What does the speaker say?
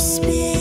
spin